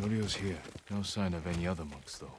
Norio's here. No sign of any other monks, though.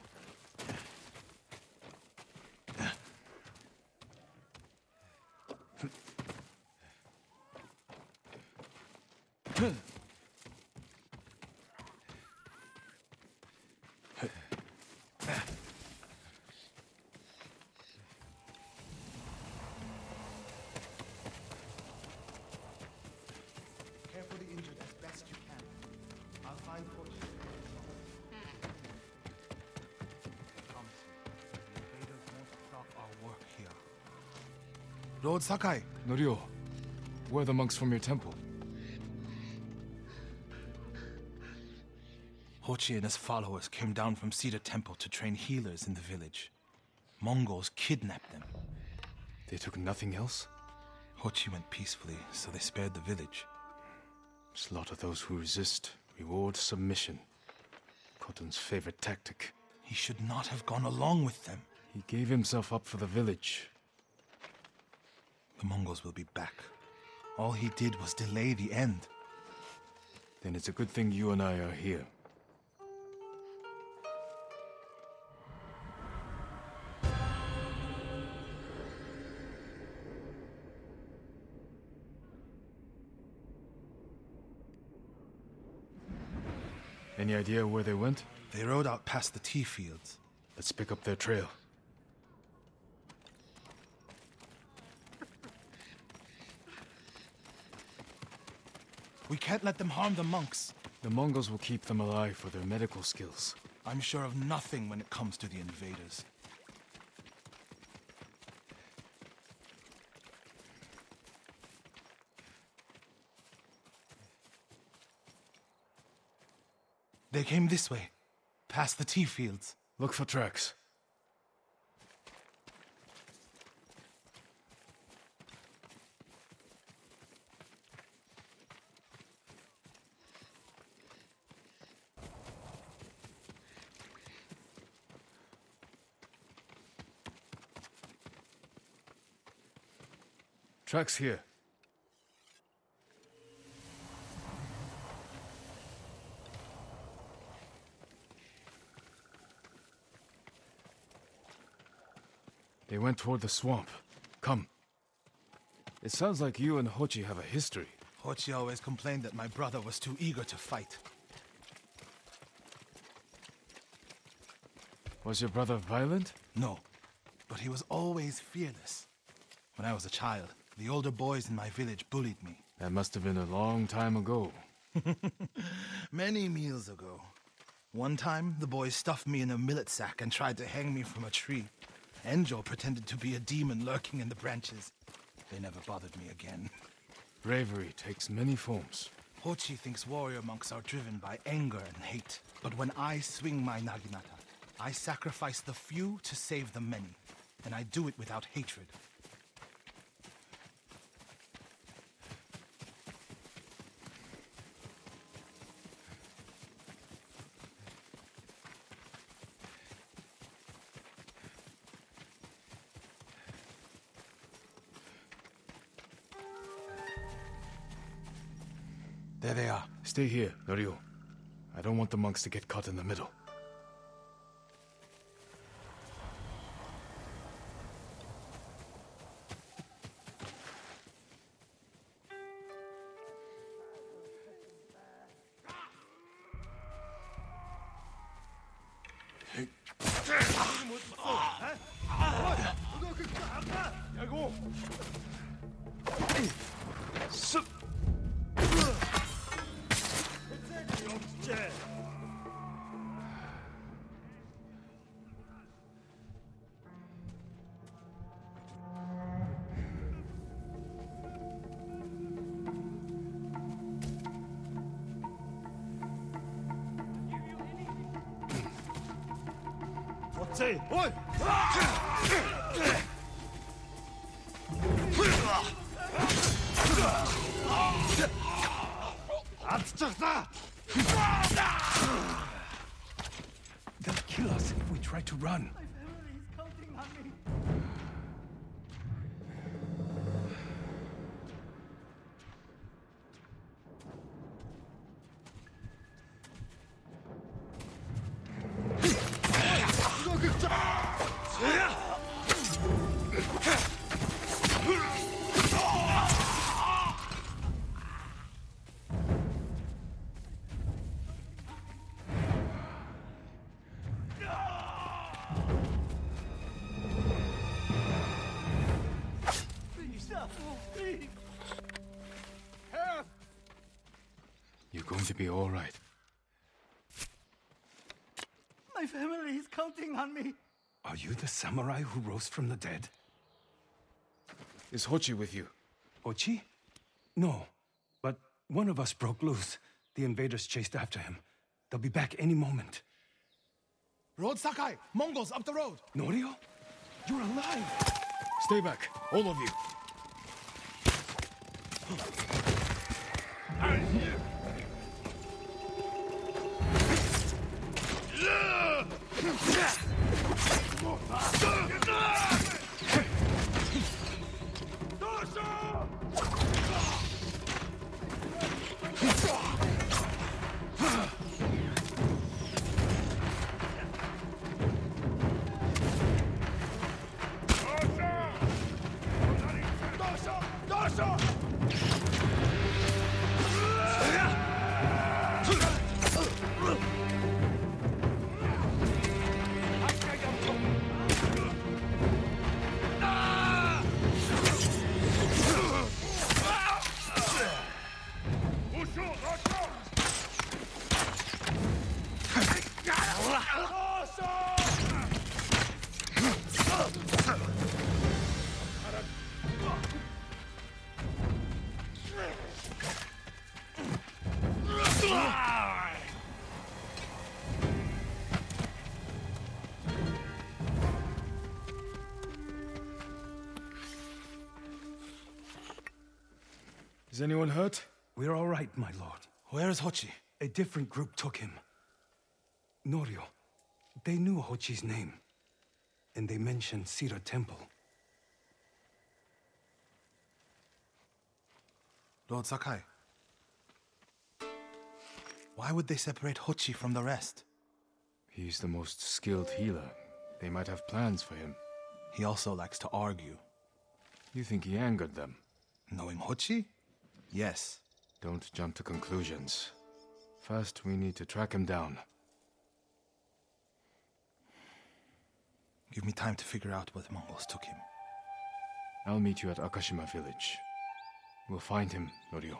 Lord Sakai, Norio, where are the monks from your temple? Hochi and his followers came down from Cedar Temple to train healers in the village. Mongols kidnapped them. They took nothing else? Hochi went peacefully, so they spared the village. Slaughter those who resist. Reward submission. Khotun's favorite tactic. He should not have gone along with them. He gave himself up for the village. The Mongols will be back. All he did was delay the end. Then it's a good thing you and I are here. Any idea where they went? They rode out past the tea fields. Let's pick up their trail. We can't let them harm the monks. The Mongols will keep them alive for their medical skills. I'm sure of nothing when it comes to the invaders. They came this way, past the tea fields. Look for tracks. Tracks here. They went toward the swamp. Come. It sounds like you and Hochi have a history. Hochi always complained that my brother was too eager to fight. Was your brother violent? No, but he was always fearless. When I was a child, the older boys in my village bullied me. That must have been a long time ago. Many meals ago. One time, the boys stuffed me in a millet sack and tried to hang me from a tree. Enjo pretended to be a demon lurking in the branches. They never bothered me again. Bravery takes many forms. Hochi thinks warrior monks are driven by anger and hate. But when I swing my naginata, I sacrifice the few to save the many. And I do it without hatred. There they are. Stay here, Norio. I don't want the monks to get caught in the middle. You're going to be all right. My family is counting on me. Are you the samurai who rose from the dead? Is Hochi with you? Ochi? No. But one of us broke loose. The invaders chased after him. They'll be back any moment. Road Sakai! Mongols up the road! Norio? You're alive! Stay back, all of you. Stop! Is anyone hurt? We're all right, my lord. Where is Hochi? A different group took him. Norio. They knew Hochi's name. And they mentioned Cedar Temple. Lord Sakai. Why would they separate Hochi from the rest? He's the most skilled healer. They might have plans for him. He also likes to argue. You think he angered them? Knowing Hochi? Yes. Don't jump to conclusions. First, we need to track him down. Give me time to figure out where the Mongols took him. I'll meet you at Akashima village. We'll find him, Norio.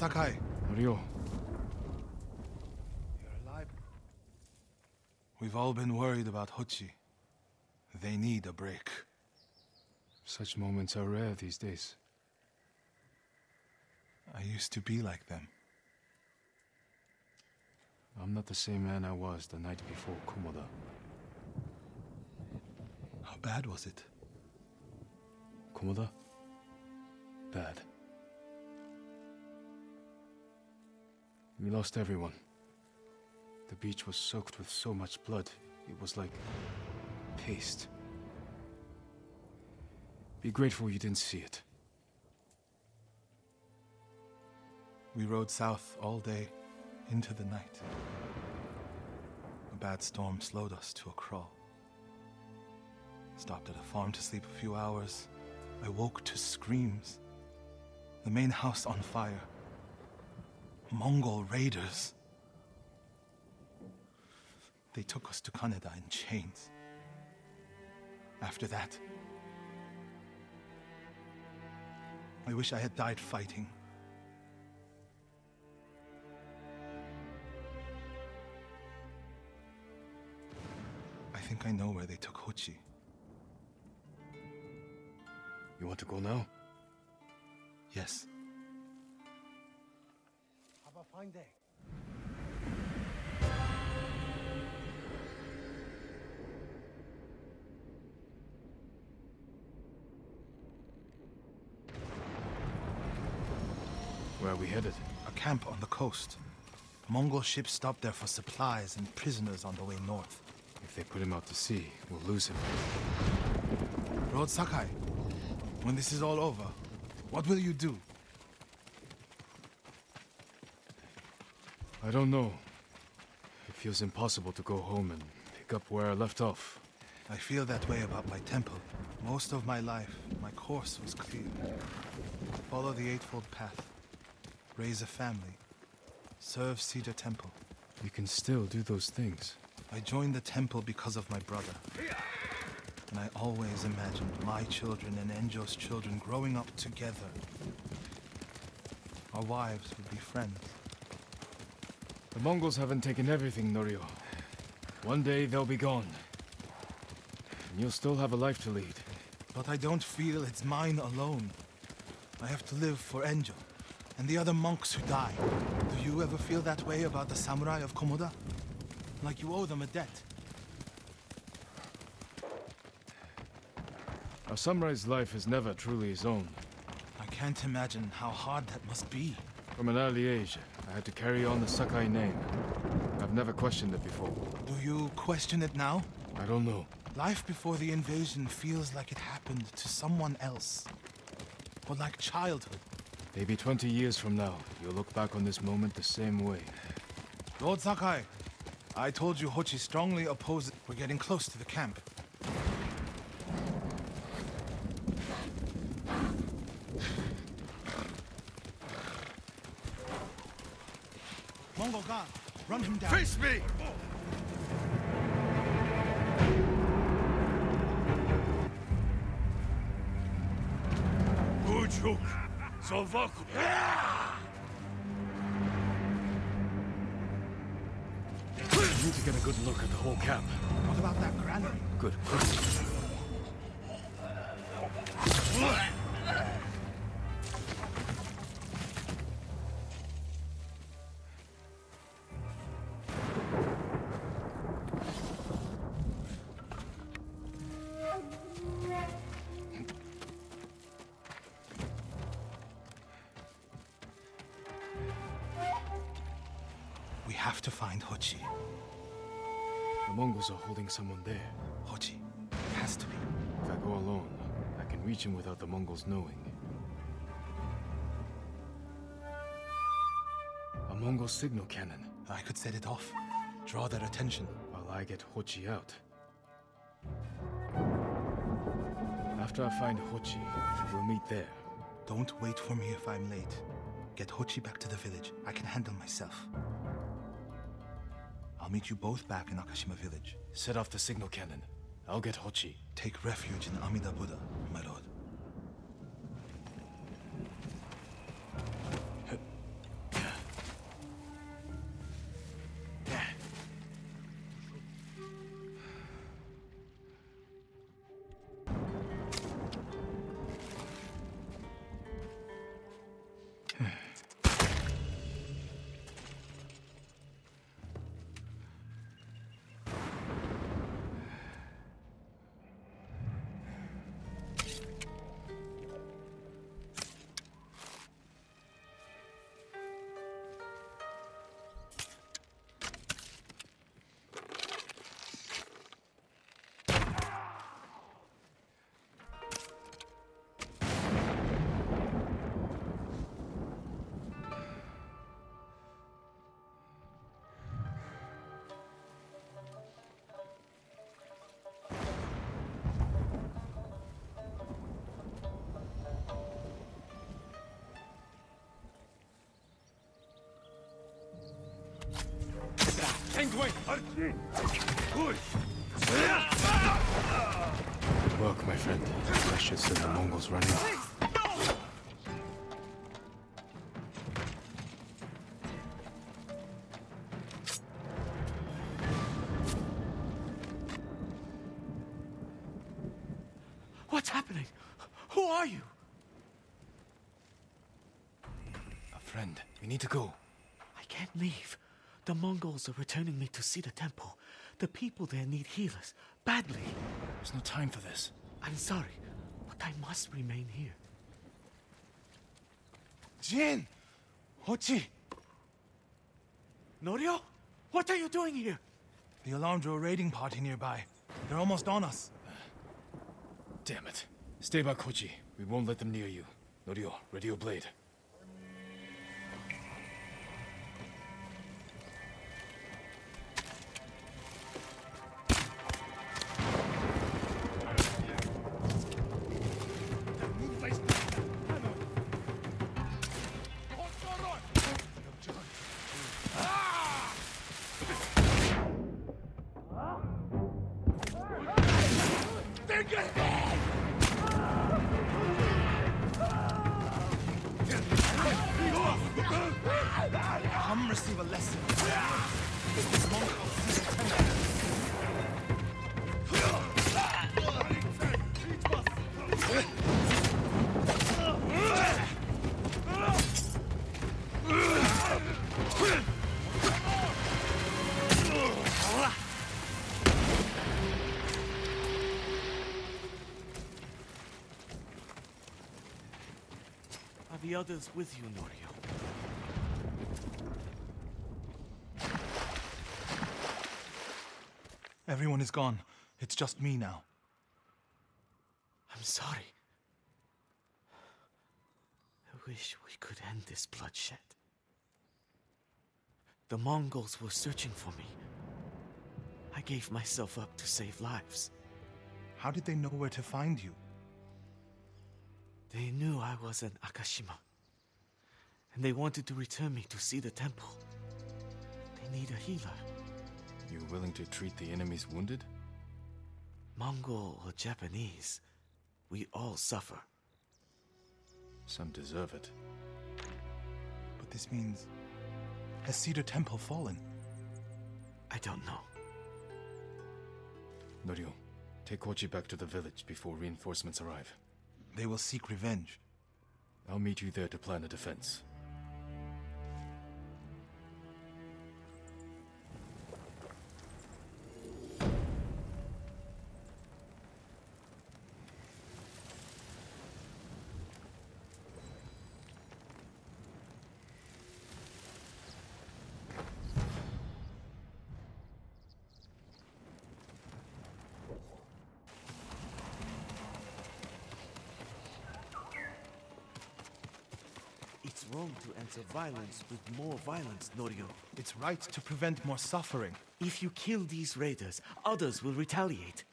Sakai. Norio, You're alive. We've all been worried about Hochi. They need a break. such moments are rare these days. I used to be like them. I'm not the same man I was the night before Komoda. How bad was it? Komoda? Bad. We lost everyone. The beach was soaked with so much blood, it was like paste. Be grateful you didn't see it. We rode south all day into the night. A bad storm slowed us to a crawl. Stopped at a farm to sleep a few hours. I woke to screams. The main house on fire. Mongol raiders. They took us to Kaneda in chains. After that, I wish I had died fighting. I think I know where they took Hochi. You want to go now? Yes. Have a fine. Where are we headed? A camp on the coast. Mongol ships stopped there for supplies and prisoners on the way north. If they put him out to sea, we'll lose him. Road Sakai, when this is all over, What will you do? I don't know. It feels impossible to go home and pick up where I left off. I feel that way about my temple. Most of my life, my course was clear. Follow the Eightfold Path. Raise a family. Serve Cedar Temple. You can still do those things. I joined the temple because of my brother. And I always imagined my children and Enjo's children growing up together. Our wives would be friends. The Mongols haven't taken everything, Norio. One day they'll be gone. And you'll still have a life to lead. But I don't feel it's mine alone. I have to live for Enjo and the other monks who die. Do you ever feel that way about the samurai of Komoda? Like you owe them a debt? A samurai's life is never truly his own. I can't imagine how hard that must be. From an early age, I had to carry on the Sakai name. I've never questioned it before. Do you question it now? I don't know. Life before the invasion feels like it happened to someone else. Or like childhood. Maybe 20 years from now, you'll look back on this moment the same way. Lord Sakai, I told you Hochi strongly opposes. We're getting close to the camp. We need to get a good look at the whole camp. What about that granary? Good, have to find Hochi. The Mongols are holding someone there. Hochi. It has to be. If I go alone, I can reach him without the Mongols knowing. A Mongol signal cannon. I could set it off. Draw their attention. while I get Hochi out. After I find Hochi, we'll meet there. Don't wait for me if I'm late. Get Hochi back to the village. I can handle myself. I'll meet you both back in Akashima village. Set off the signal cannon. I'll get Hochi. Take refuge in Amida Buddha, Good work, my friend. I should send the Mongols running. The are returning me to Cedar Temple. The people there need healers. Badly. There's no time for this. I'm sorry, but I must remain here. Jin! Hochi! Norio? What are you doing here? The alarm drew a raiding party nearby. They're almost on us. Damn it. Stay back, Hochi. We won't let them near you. Norio, ready your blade. The others with you, Norio? Everyone is gone. It's just me now. I'm sorry. I wish we could end this bloodshed. The Mongols were searching for me. I gave myself up to save lives. How did they know where to find you? They knew I was an Akashima. And they wanted to return me to see the temple. They need a healer. You're willing to treat the enemy's wounded? Mongol or Japanese, we all suffer. Some deserve it. But this means. Has Cedar Temple fallen? I don't know. Norio, take Hochi back to the village before reinforcements arrive. They will seek revenge. I'll meet you there to plan a defense. Wrong to answer violence with more violence, Norio. It's right to prevent more suffering. If you kill these raiders, others will retaliate.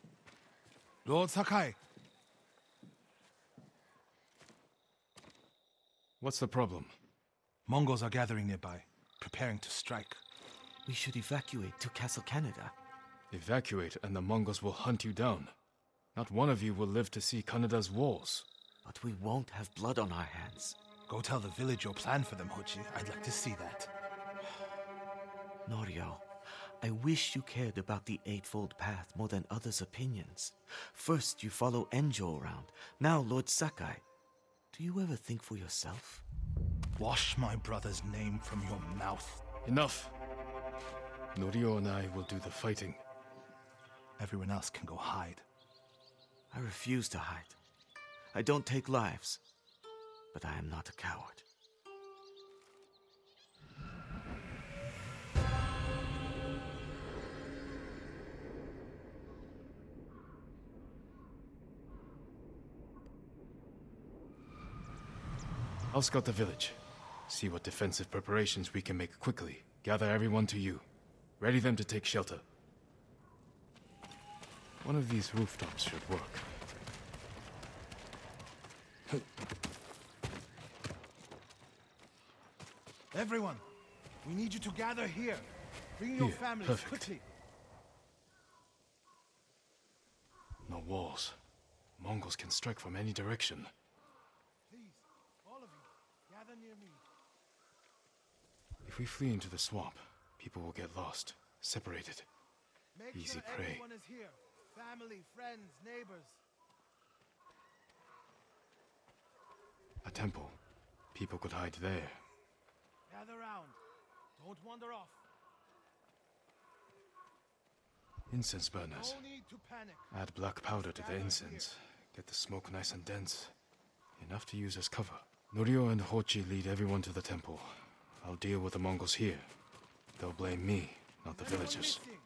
Lord Sakai, What's the problem? Mongols are gathering nearby, preparing to strike. We should evacuate to Castle Kaneda. Evacuate and the Mongols will hunt you down. Not one of you will live to see Kaneda's walls. But we won't have blood on our hands. Go tell the village your plan for them, Hochi. I'd like to see that. Norio, I wish you cared about the Eightfold Path more than others' opinions. First, you follow Enjo around. Now, Lord Sakai. Do you ever think for yourself? Wash my brother's name from your mouth. Enough! Norio and I will do the fighting. Everyone else can go hide. I refuse to hide. I don't take lives, but I am not a coward. I'll scout the village. See what defensive preparations we can make quickly. Gather everyone to you. Ready them to take shelter. One of these rooftops should work. Everyone, we need you to gather here. Bring your Here, families perfect. quickly. No walls. Mongols can strike from any direction. Please, all of you, gather near me. If we flee into the swamp, people will get lost, separated. Make Easy sure prey. everyone is here. Family, friends, neighbors. A temple. People could hide there. Gather round. Don't wander off. Incense burners. No need to panic. Add black powder to the incense. Get the smoke nice and dense. Enough to use as cover. Norio and Hochi lead everyone to the temple. I'll deal with the Mongols here. They'll blame me, not the Anyone villagers. missing?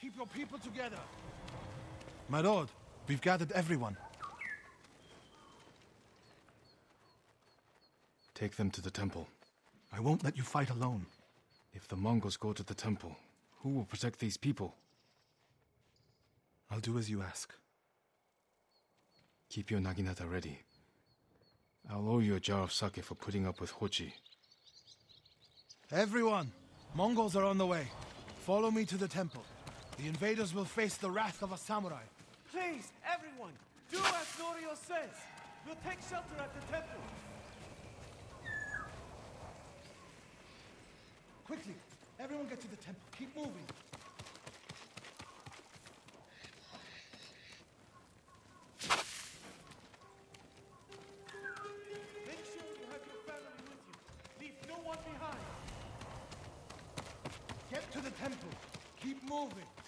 Keep your people together. My lord, we've gathered everyone. Take them to the temple. I won't let you fight alone. If the Mongols go to the temple, who will protect these people? I'll do as you ask. Keep your naginata ready. I'll owe you a jar of sake for putting up with Hochi. Everyone, Mongols are on the way. Follow me to the temple. The invaders will face the wrath of a samurai. Please, everyone, do as Norio says. We'll take shelter at the temple. Quickly, everyone get to the temple. Keep moving. Make sure you have your family with you. Leave no one behind. Get to the temple. Keep moving.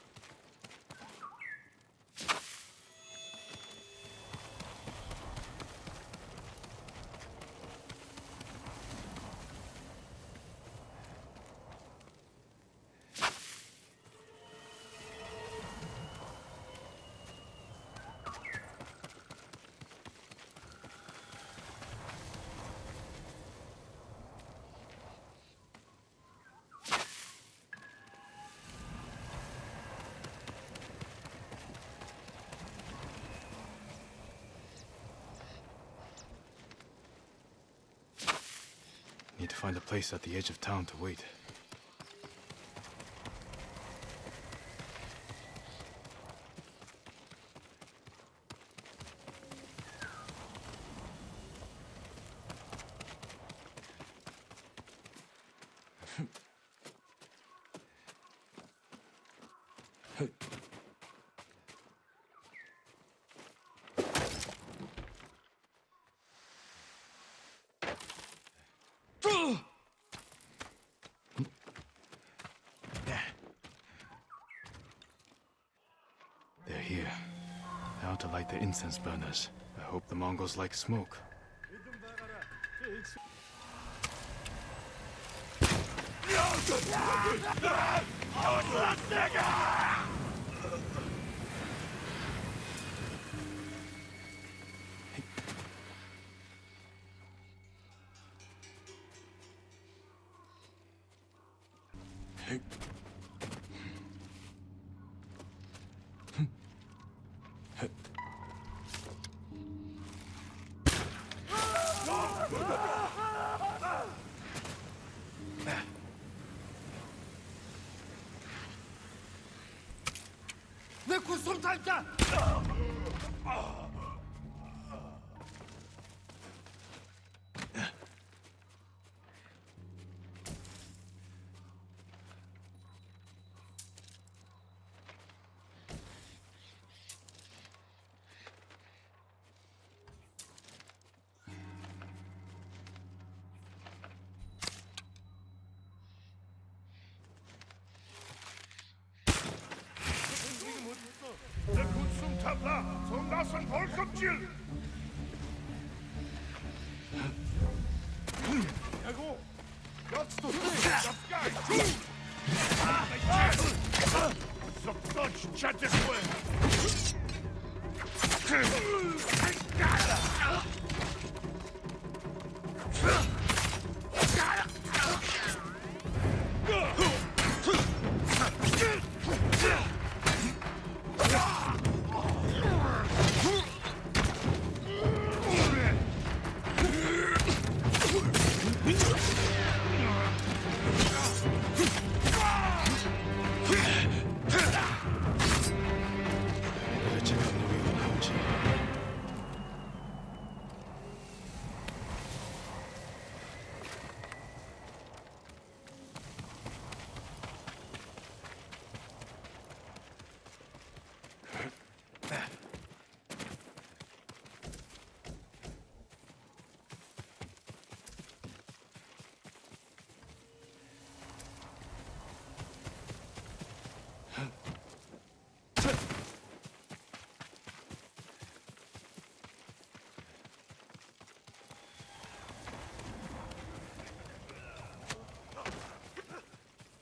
Need to find a place at the edge of town to wait. They're here. Now to light the incense burners. I hope the Mongols like smoke. alta zum nassen Volk abzielt.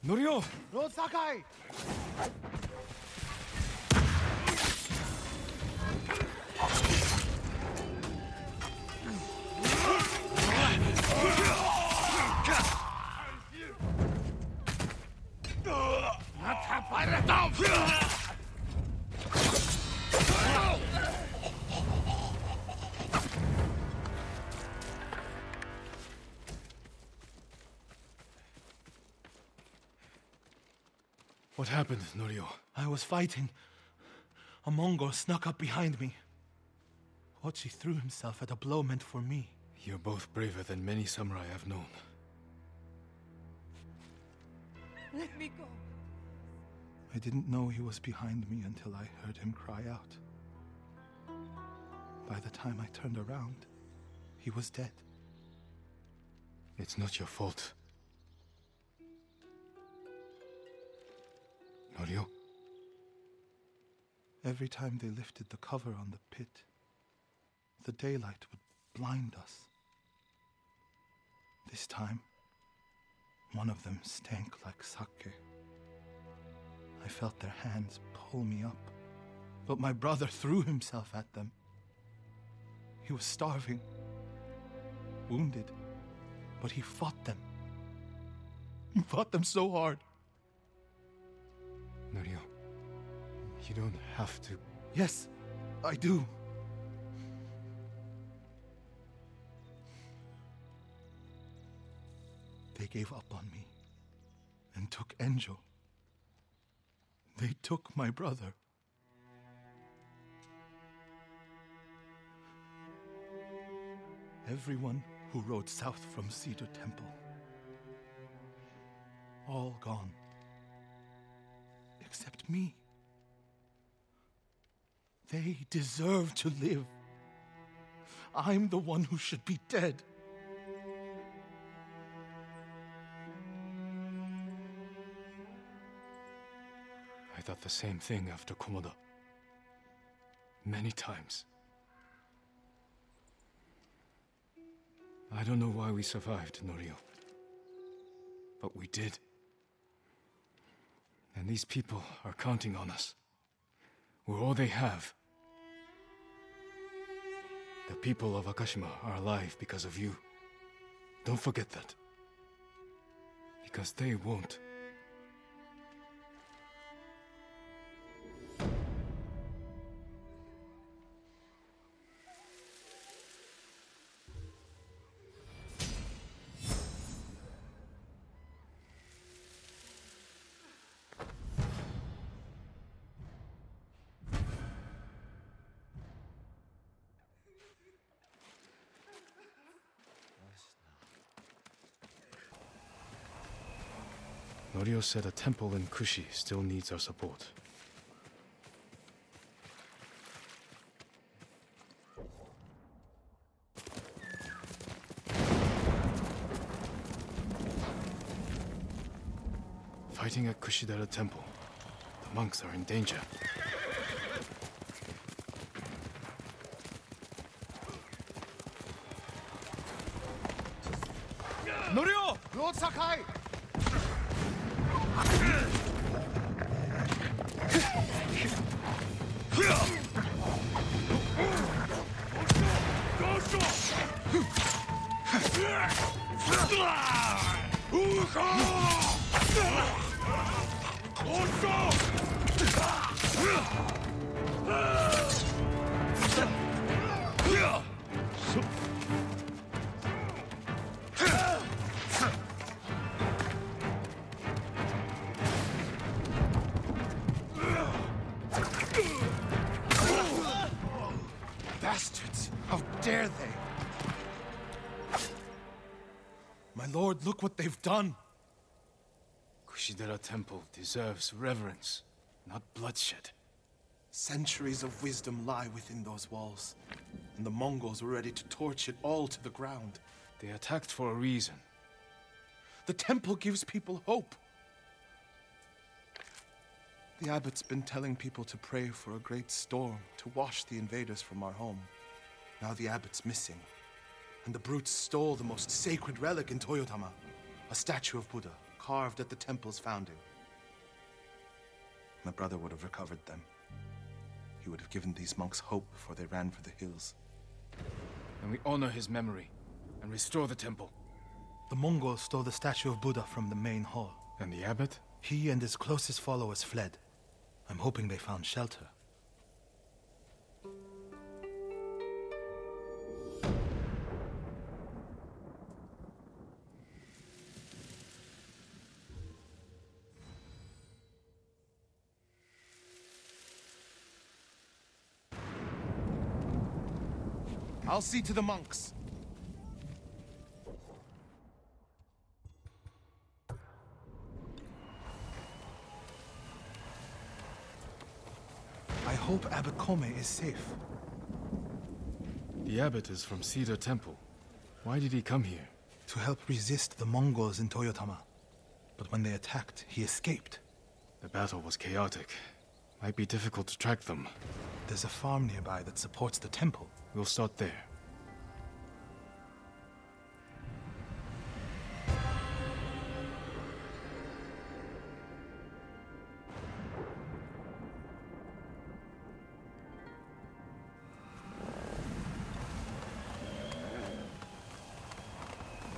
Norio! Lord Sakai! 아! What happened, Norio? I was fighting. A Mongol snuck up behind me. Hochi threw himself at a blow meant for me. You're both braver than many samurai I've known. Let me go. I didn't know he was behind me until I heard him cry out. By the time I turned around, he was dead. It's not your fault. Every time they lifted the cover on the pit, the daylight would blind us. This time, one of them stank like sake. I felt their hands pull me up, but my brother threw himself at them. He was starving, wounded, but he fought them. He fought them so hard. Norio, you don't have to. Yes, I do. They gave up on me and took Enjo. They took my brother. Everyone who rode south from Cedar Temple. All gone. Except me. They deserve to live. I'm the one who should be dead. I thought the same thing after Komoda. Many times. I don't know why we survived, Norio. But we did. And these people are counting on us. We're all they have. The people of Akashima are alive because of you. Don't forget that. Because they won't. Norio said a temple in Kushi still needs our support. Fighting at Kushidera Temple. The monks are in danger. Norio! Lord Sakai! Bastards! They've done! Kushidera Temple deserves reverence, not bloodshed. Centuries of wisdom lie within those walls, and the Mongols were ready to torch it all to the ground. They attacked for a reason. The temple gives people hope. The abbot's been telling people to pray for a great storm to wash the invaders from our home. Now the abbot's missing, and the brutes stole the most sacred relic in Toyotama a statue of Buddha carved at the temple's founding. My brother would have recovered them. He would have given these monks hope before they ran for the hills. And we honor his memory and restore the temple. The Mongols stole the statue of Buddha from the main hall. And the abbot? He and his closest followers fled. I'm hoping they found shelter. I'll see to the monks. I hope Abbot Kome is safe. The abbot is from Cedar Temple. Why did he come here? To help resist the Mongols in Toyotama. But when they attacked, he escaped. The battle was chaotic. Might be difficult to track them. There's a farm nearby that supports the temple. We'll start there.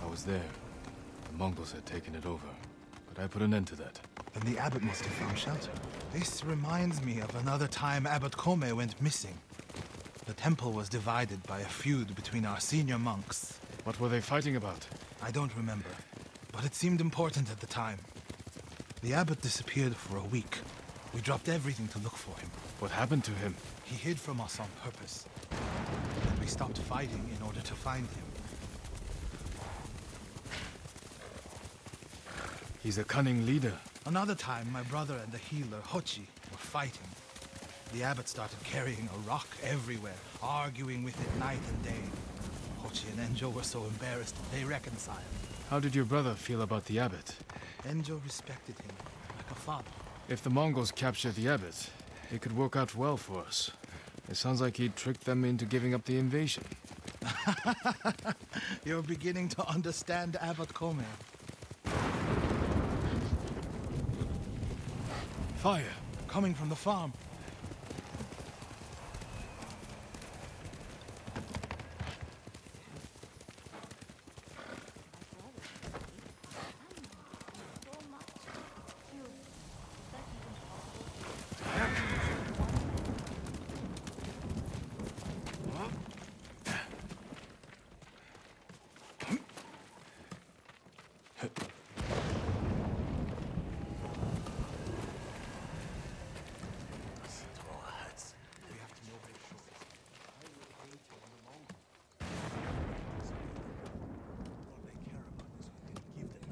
I was there. The Mongols had taken it over, but I put an end to that. Then the abbot must have found shelter. This reminds me of another time Abbot Kome went missing. The temple was divided by a feud between our senior monks. What were they fighting about? I don't remember, but it seemed important at the time. The abbot disappeared for a week. We dropped everything to look for him. What happened to him? He hid from us on purpose. And we stopped fighting in order to find him. He's a cunning leader. Another time, my brother and the healer, Hochi, were fighting. The abbot started carrying a rock everywhere, arguing with it night and day. Hochi and Enjo were so embarrassed, they reconciled. How did your brother feel about the abbot? Enjo respected him, like a father. If the Mongols capture the abbot, it could work out well for us. It sounds like he tricked them into giving up the invasion. You're beginning to understand Abbot Kome. Fire! Coming from the farm.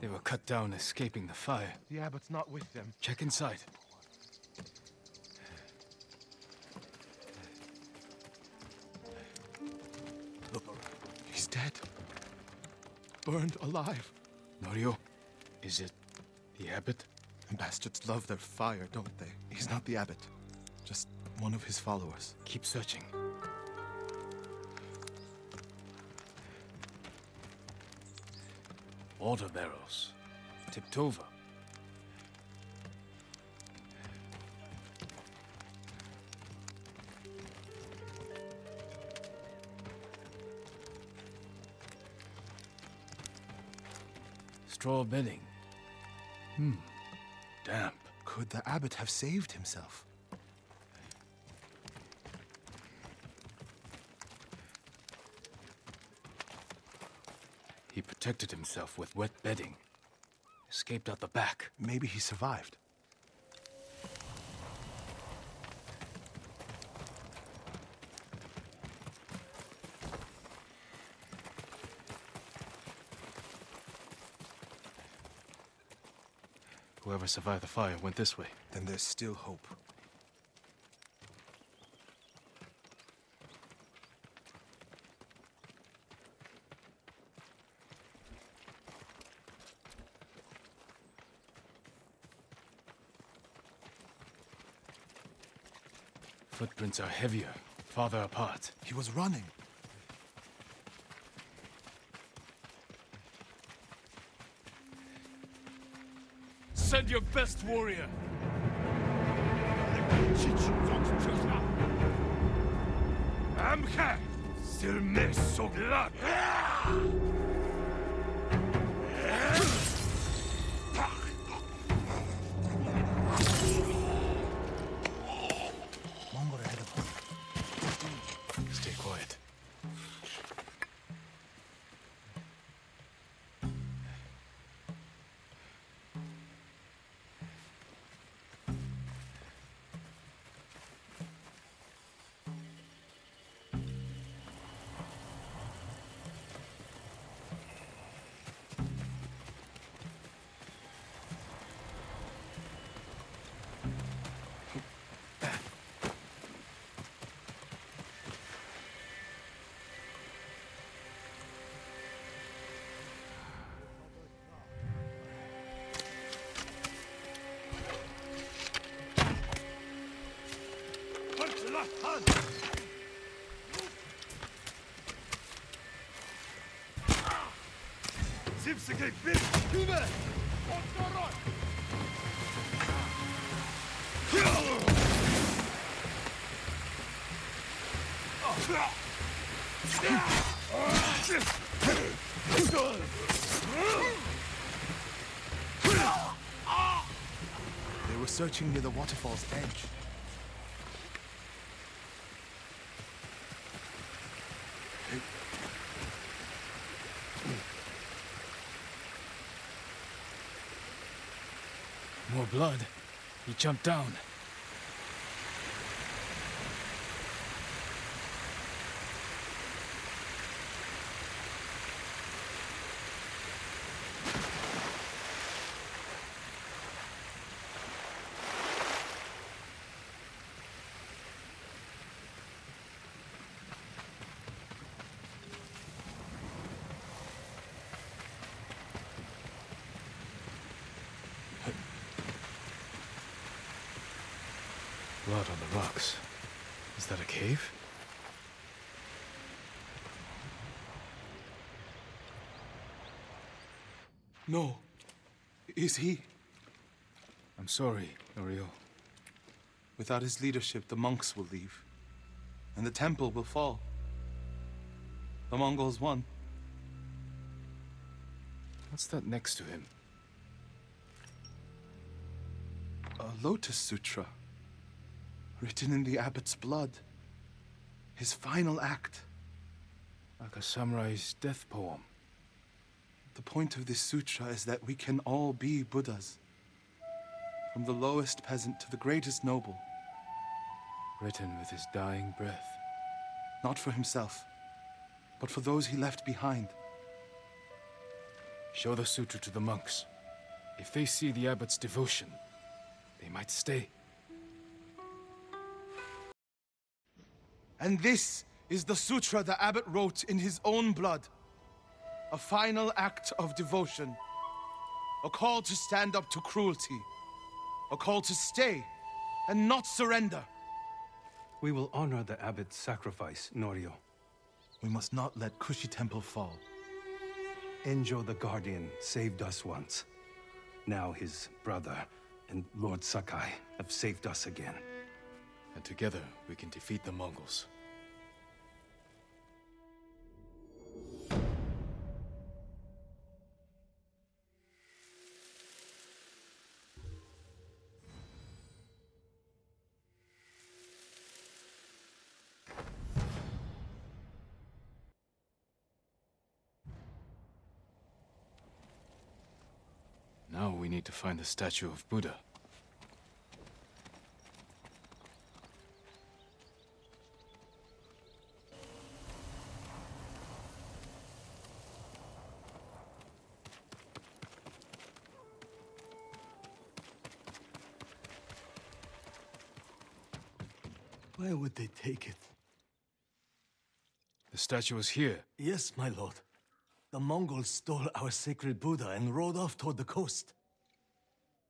They were cut down escaping the fire. The abbot's not with them. Check inside. Look, he's dead. Burned alive. Norio, is it the abbot? The Bastards love their fire, don't they? He's not the abbot. Just one of his followers. Keep searching. Water barrels. Tipped over. Straw bedding. Hmm. Damp. Could the abbot have saved himself? He protected himself with wet bedding. Escaped out the back. Maybe he survived. Whoever survived the fire went this way. Then there's still hope. Footprints are heavier, farther apart. He was running. Send your best warrior! Amka! Silme Sogla! Zipsige Bild! Hübe! They were searching near the waterfall's edge. More blood. He jumped down. Blood on the rocks. Is that a cave? No. Is he? I'm sorry, Norio. Without his leadership, the monks will leave. And the temple will fall. The Mongols won. What's that next to him? A Lotus Sutra. Written in the abbot's blood. His final act. Like a samurai's death poem. The point of this sutra is that we can all be Buddhas. From the lowest peasant to the greatest noble. Written with his dying breath. Not for himself, but for those he left behind. Show the sutra to the monks. If they see the abbot's devotion, they might stay. And this is the sutra the abbot wrote in his own blood. A final act of devotion. A call to stand up to cruelty. A call to stay and not surrender. We will honor the abbot's sacrifice, Norio. We must not let Kushi Temple fall. Enjo the Guardian saved us once. Now his brother and Lord Sakai have saved us again. And together we can defeat the Mongols. To find the statue of Buddha. Where would they take it? The statue is here. Yes, my lord. The Mongols stole our sacred Buddha and rode off toward the coast.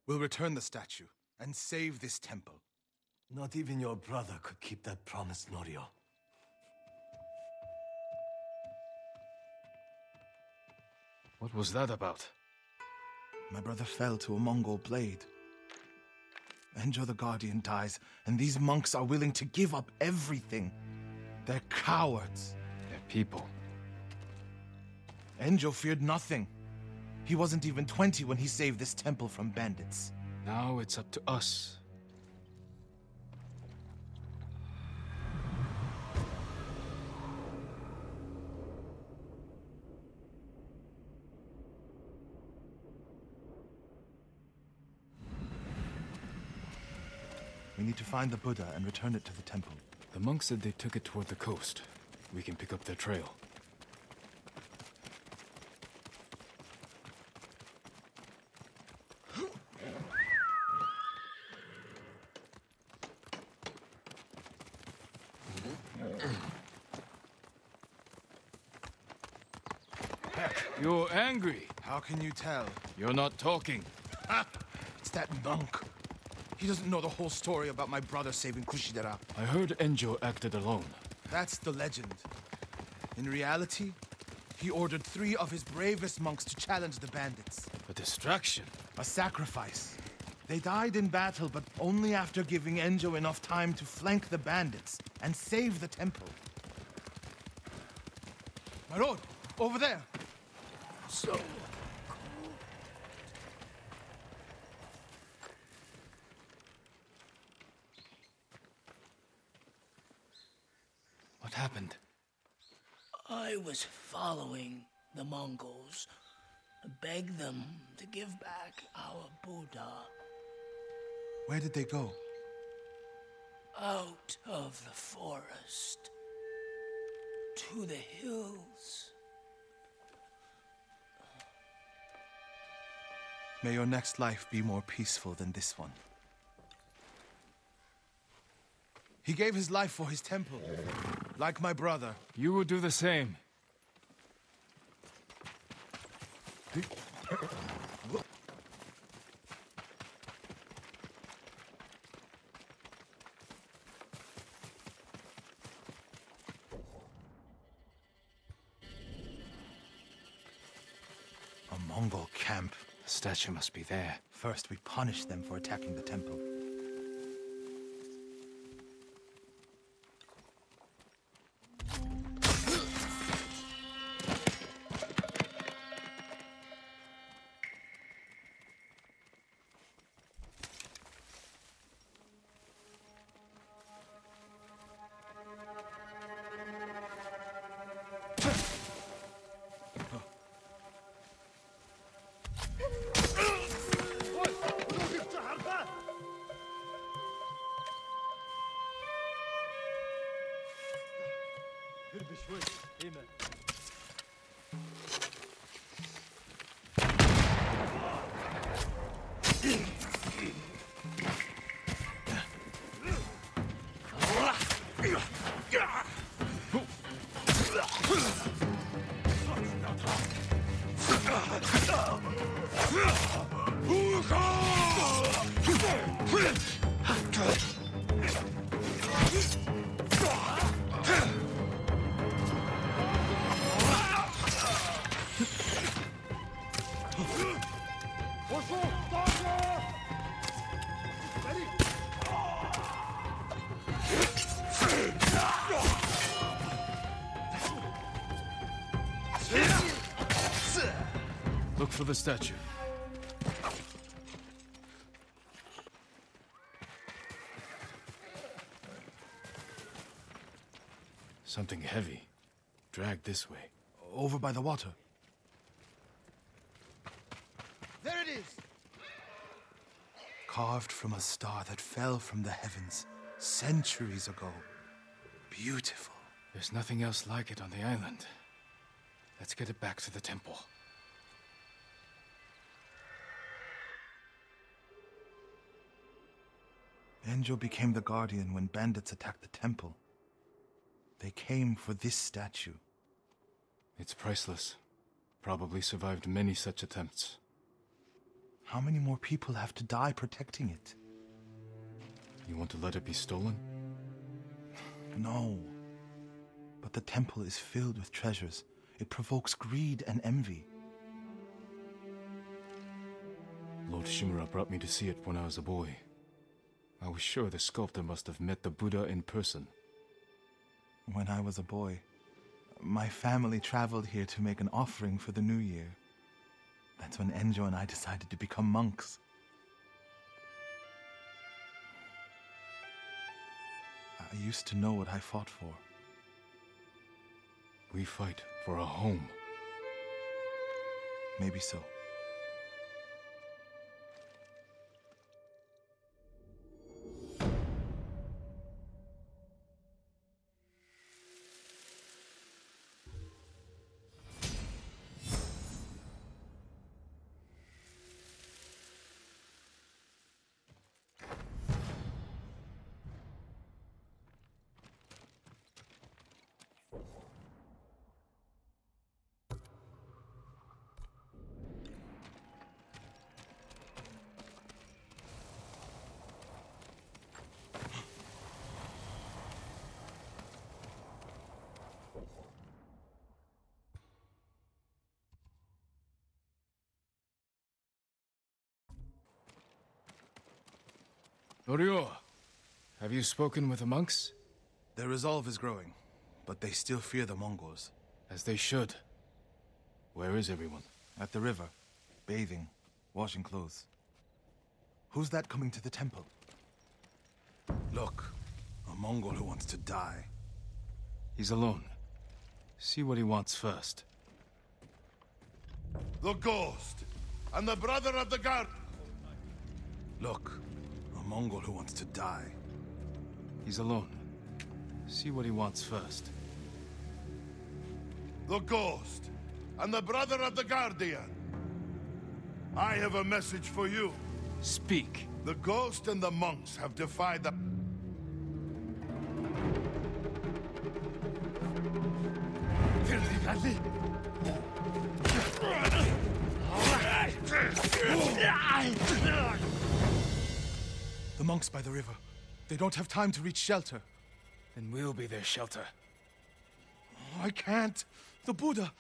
We'll return the statue and save this temple. Not even your brother could keep that promise, Norio. What was that about? My brother fell to a Mongol blade. Enjo the Guardian dies, and these monks are willing to give up everything. They're cowards. They're people. Enjo feared nothing. He wasn't even 20 when he saved this temple from bandits. Now it's up to us. We need to find the Buddha and return it to the temple. The monks said they took it toward the coast. We can pick up their trail. You're angry. How can you tell? You're not talking. Ah, it's that monk. He doesn't know the whole story about my brother saving Kushidera. I heard Enjo acted alone. That's the legend. In reality, he ordered three of his bravest monks to challenge the bandits. A distraction. A sacrifice. They died in battle, but only after giving Enjo enough time to flank the bandits and save the temple. My lord, over there. So happened? I was following the Mongols, beg them to give back our Buddha Where did they go? out of the forest to the hills. May your next life be more peaceful than this one. He gave his life for his temple, like my brother. You will do the same. A Mongol camp. The statue must be there. First, we punish them for attacking the temple. The statue. Something heavy. Dragged this way. Over by the water. there it is. Carved from a star that fell from the heavens centuries ago. Beautiful. There's nothing else like it on the island. Let's get it back to the temple. Enjo became the guardian when bandits attacked the temple. They came for this statue. It's priceless. Probably survived many such attempts. How many more people have to die protecting it? You want to let it be stolen? No. But the temple is filled with treasures. It provokes greed and envy. Lord Shimura brought me to see it when I was a boy. I was sure the sculptor must have met the Buddha in person. When I was a boy, my family traveled here to make an offering for the new year. That's when Enjo and I decided to become monks. I used to know what I fought for. We fight for a home. Maybe so. Norio, have you spoken with the monks? Their resolve is growing, but they still fear the Mongols. As they should. Where is everyone? At the river, bathing, washing clothes. Who's that coming to the temple? Look, a Mongol who wants to die. He's alone. See what he wants first. The ghost, and the brother of the guard. Look, Mongol who wants to die. He's alone. See what he wants first. The ghost, and the brother of the guardian. I have a message for you. Speak. The ghost and the monks have defied the... monks by the river. They don't have time to reach shelter. Then we'll be their shelter. I can't. The Buddha,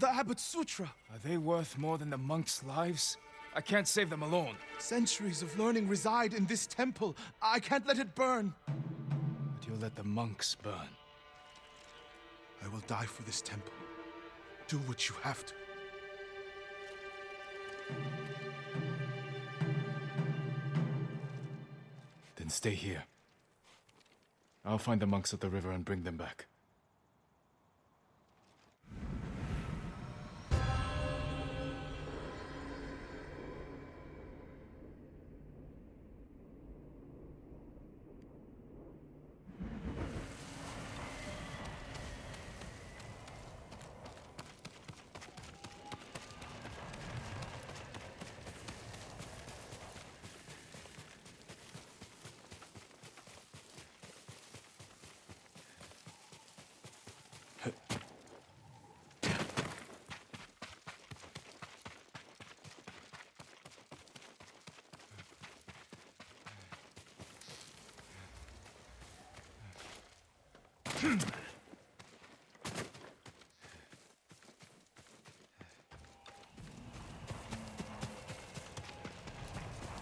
the Abbot Sutra. Are they worth more than the monks' lives? I can't save them alone. Centuries of learning reside in this temple. I can't let it burn. But you'll let the monks burn. I will die for this temple. Do what you have to. Then stay here. I'll find the monks at the river and bring them back.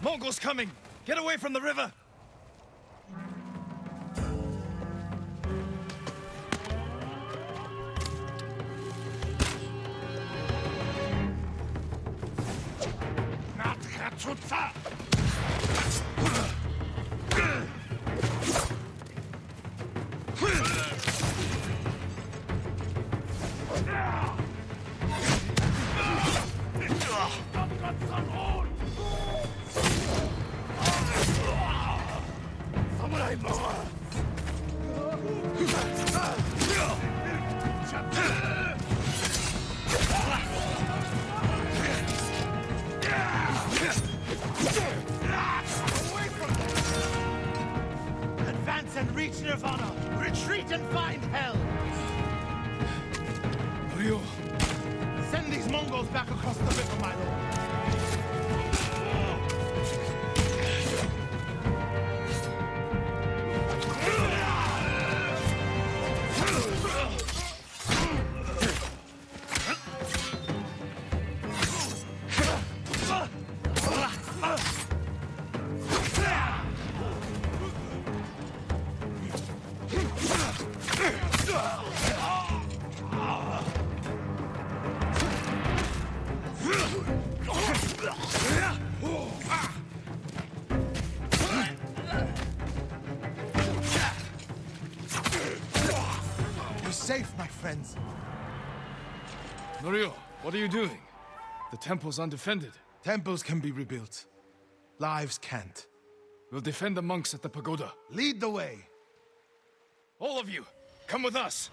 Mongols coming! Get away from the river! Norio, what are you doing? The temple's undefended. Temples can be rebuilt. Lives can't. We'll defend the monks at the pagoda. Lead the way. All of you, come with us.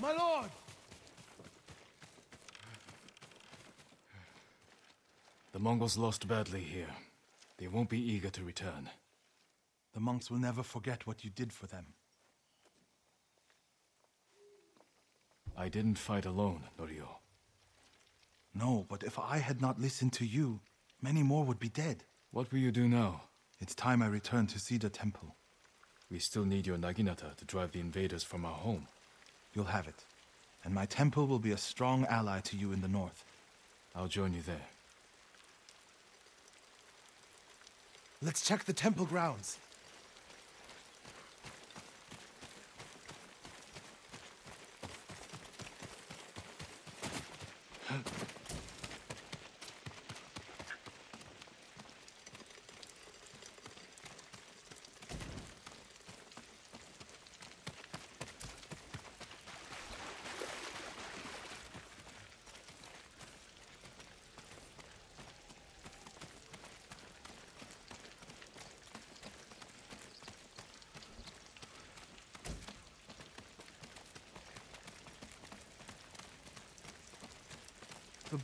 My lord! The Mongols lost badly here. They won't be eager to return. The monks will never forget what you did for them. I didn't fight alone, Norio. No, but if I had not listened to you, many more would be dead. What will you do now? It's time I return to Cedar Temple. We still need your Naginata to drive the invaders from our home. You'll have it. And my temple will be a strong ally to you in the north. I'll join you there. Let's check the temple grounds.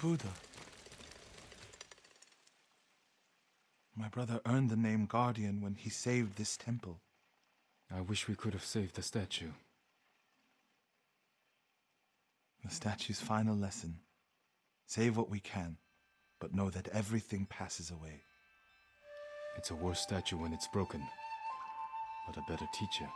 Buddha. My brother earned the name Guardian when he saved this temple. I wish we could have saved the statue. The statue's final lesson. Save what we can, but know that everything passes away. It's a worse statue when it's broken, but a better teacher.